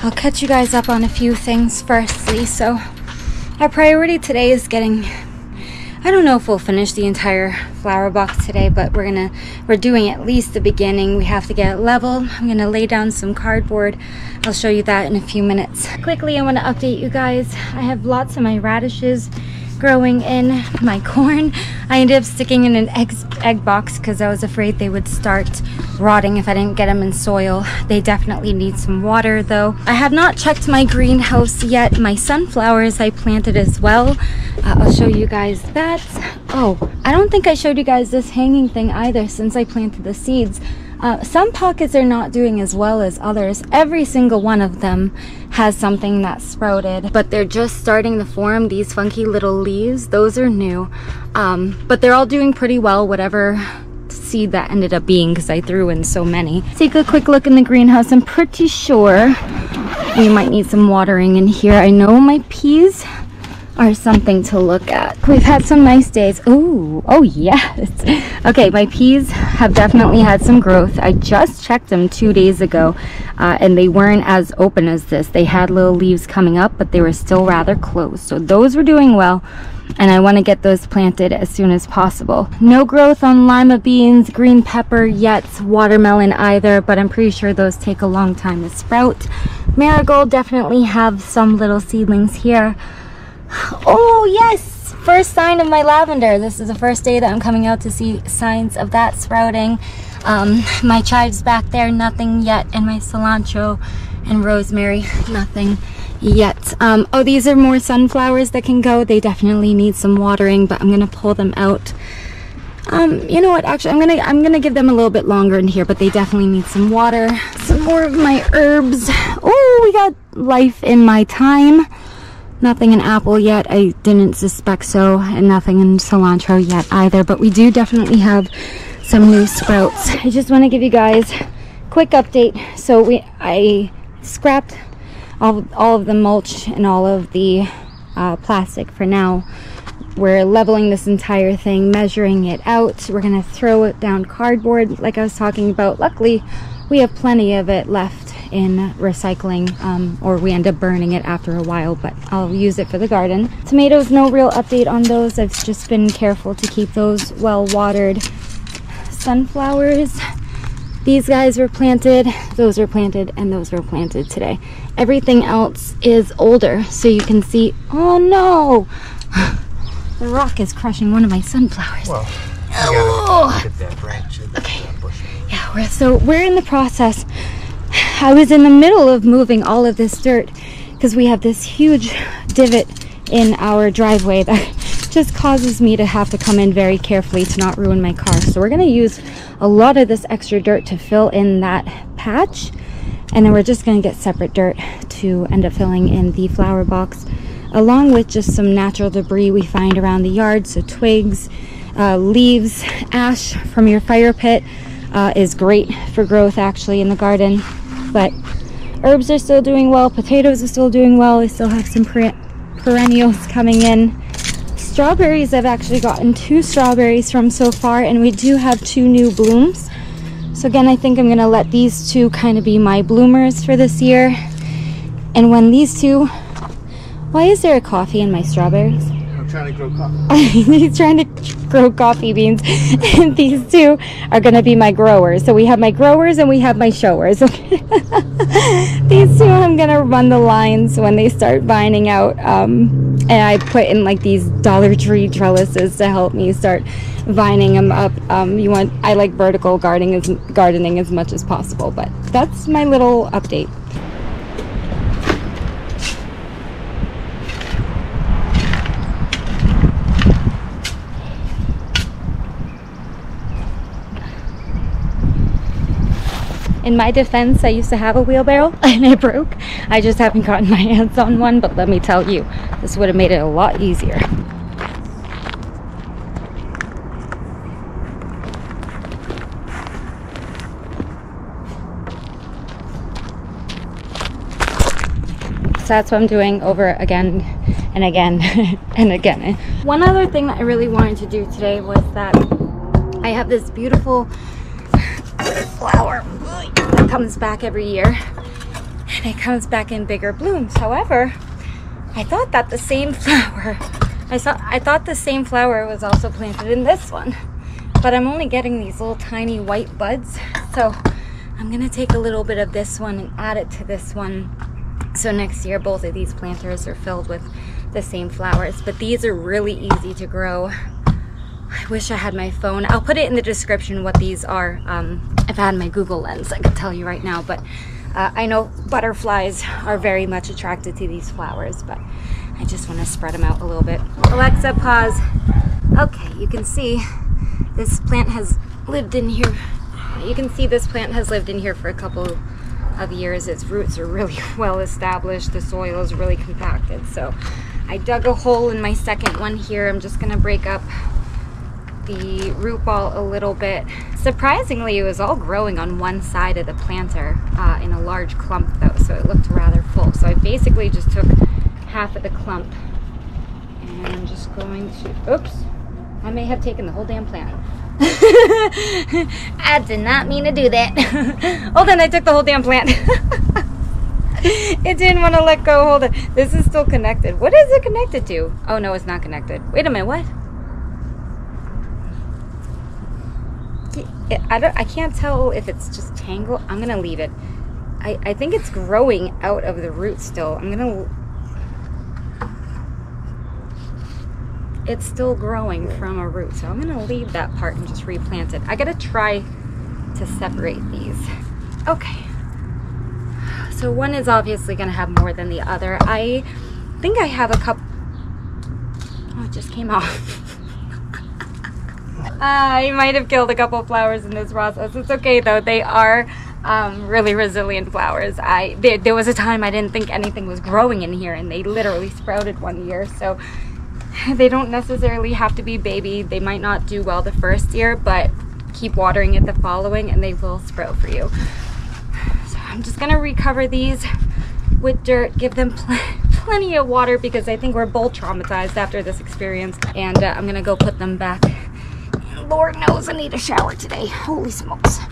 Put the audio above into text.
I'll catch you guys up on a few things firstly. So, our priority today is getting I don't know if we'll finish the entire flower box today, but we're gonna, we're doing at least the beginning. We have to get it level. I'm gonna lay down some cardboard. I'll show you that in a few minutes. Quickly, I wanna update you guys. I have lots of my radishes growing in my corn. I ended up sticking in an egg, egg box because I was afraid they would start rotting if I didn't get them in soil. They definitely need some water though. I have not checked my greenhouse yet. My sunflowers I planted as well. Uh, I'll show you guys that. Oh, I don't think I showed you guys this hanging thing either since I planted the seeds. Uh, some pockets are not doing as well as others. Every single one of them has something that sprouted, but they're just starting to form these funky little leaves. Those are new, um, but they're all doing pretty well, whatever seed that ended up being because I threw in so many. Take a quick look in the greenhouse. I'm pretty sure we might need some watering in here. I know my peas are something to look at. We've had some nice days. Oh, oh yes. Okay, my peas have definitely had some growth. I just checked them two days ago uh, and they weren't as open as this. They had little leaves coming up, but they were still rather closed. So those were doing well and I want to get those planted as soon as possible. No growth on lima beans, green pepper yet, watermelon either, but I'm pretty sure those take a long time to sprout. Marigold definitely have some little seedlings here. Oh, yes! First sign of my lavender. This is the first day that I'm coming out to see signs of that sprouting. Um, my chives back there, nothing yet. And my cilantro and rosemary, nothing yet. Um, oh, these are more sunflowers that can go. They definitely need some watering, but I'm gonna pull them out. Um, you know what? Actually, I'm gonna I'm gonna give them a little bit longer in here, but they definitely need some water. Some more of my herbs. Oh, we got life in my thyme. Nothing in apple yet. I didn't suspect so, and nothing in cilantro yet either. But we do definitely have some new sprouts. I just want to give you guys quick update. So we I scrapped all, all of the mulch and all of the uh, plastic for now. We're leveling this entire thing, measuring it out. We're gonna throw it down cardboard like I was talking about. Luckily, we have plenty of it left in recycling um, or we end up burning it after a while but I'll use it for the garden. Tomatoes no real update on those I've just been careful to keep those well watered. Sunflowers these guys were planted those were planted and those were planted today. Everything else is older so you can see oh no the rock is crushing one of my sunflowers. Well, oh. Okay. Yeah, we're, so we're in the process I was in the middle of moving all of this dirt because we have this huge divot in our driveway that just causes me to have to come in very carefully to not ruin my car. So we're going to use a lot of this extra dirt to fill in that patch. And then we're just going to get separate dirt to end up filling in the flower box along with just some natural debris we find around the yard. So twigs, uh, leaves, ash from your fire pit uh, is great for growth actually in the garden. But herbs are still doing well. Potatoes are still doing well. I still have some perennials coming in. Strawberries, I've actually gotten two strawberries from so far, and we do have two new blooms. So again, I think I'm going to let these two kind of be my bloomers for this year. And when these two... Why is there a coffee in my strawberries? Trying to grow coffee. He's trying to grow coffee beans. and these two are going to be my growers. So we have my growers and we have my showers. these two I'm going to run the lines when they start vining out. Um, and I put in like these Dollar Tree trellises to help me start vining them up. Um, you want I like vertical gardening as, gardening as much as possible, but that's my little update. In my defense, I used to have a wheelbarrow and it broke. I just haven't gotten my hands on one, but let me tell you, this would have made it a lot easier. So that's what I'm doing over again and again and again. One other thing that I really wanted to do today was that I have this beautiful flower that comes back every year. And it comes back in bigger blooms. However, I thought that the same flower, I saw, I thought the same flower was also planted in this one, but I'm only getting these little tiny white buds. So I'm gonna take a little bit of this one and add it to this one. So next year, both of these planters are filled with the same flowers, but these are really easy to grow. I wish I had my phone. I'll put it in the description what these are. Um, if I had my Google Lens, I could tell you right now, but uh, I know butterflies are very much attracted to these flowers, but I just want to spread them out a little bit. Alexa, pause. Okay, you can see this plant has lived in here. You can see this plant has lived in here for a couple of years. Its roots are really well established. The soil is really compacted. So I dug a hole in my second one here. I'm just going to break up the root ball a little bit. Surprisingly, it was all growing on one side of the planter uh, in a large clump though, so it looked rather full. So I basically just took half of the clump and I'm just going to, oops, I may have taken the whole damn plant. I did not mean to do that. Hold on, I took the whole damn plant. it didn't want to let go. Hold on. This is still connected. What is it connected to? Oh, no, it's not connected. Wait a minute, what? I don't I can't tell if it's just tangled. I'm gonna leave it. I, I think it's growing out of the root still. I'm gonna it's still growing from a root. So I'm gonna leave that part and just replant it. I gotta try to separate these. Okay. So one is obviously gonna have more than the other. I think I have a couple, oh, it just came off. I might have killed a couple flowers in this process. It's okay though. They are um, really resilient flowers. I there, there, was a time I didn't think anything was growing in here, and they literally sprouted one year. So they don't necessarily have to be baby. They might not do well the first year, but keep watering it the following, and they will sprout for you. So I'm just gonna recover these with dirt, give them pl plenty of water because I think we're both traumatized after this experience, and uh, I'm gonna go put them back Lord knows I need a shower today. Holy smokes.